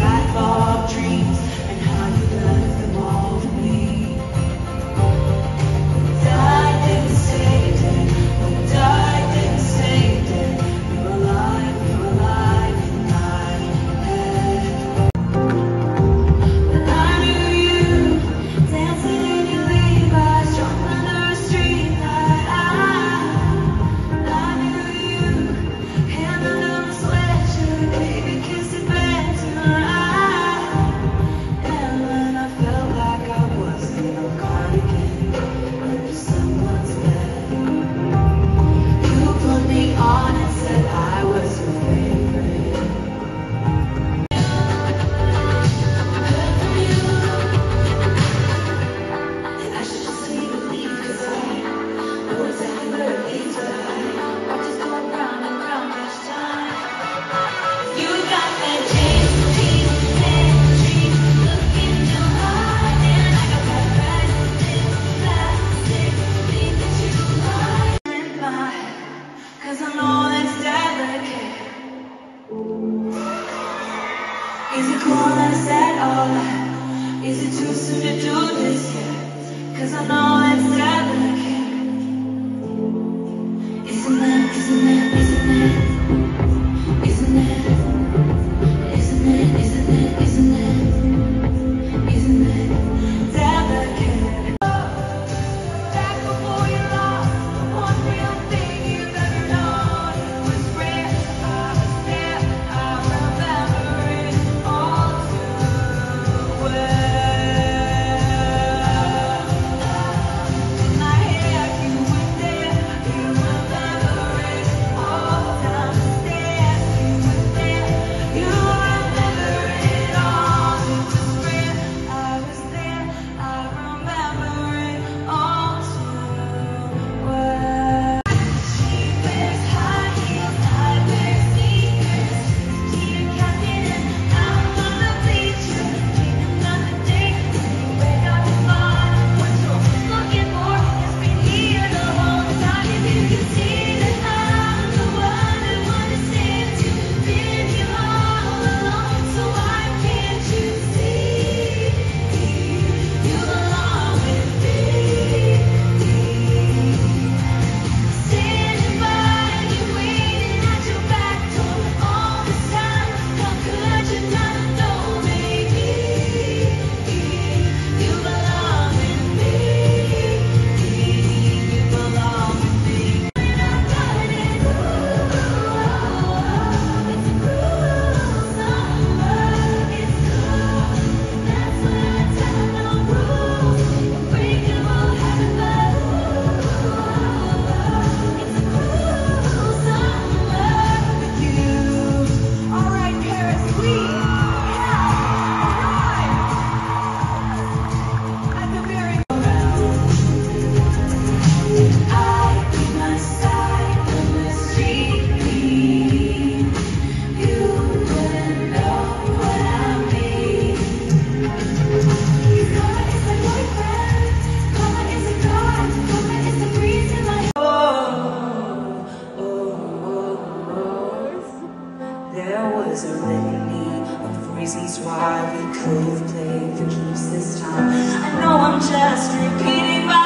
back of dreams. Is it coolness at all? Is it too soon to do this yet? Cause I know it's that There was a litany of reasons why we could've played for keeps this time. I know I'm just repeating my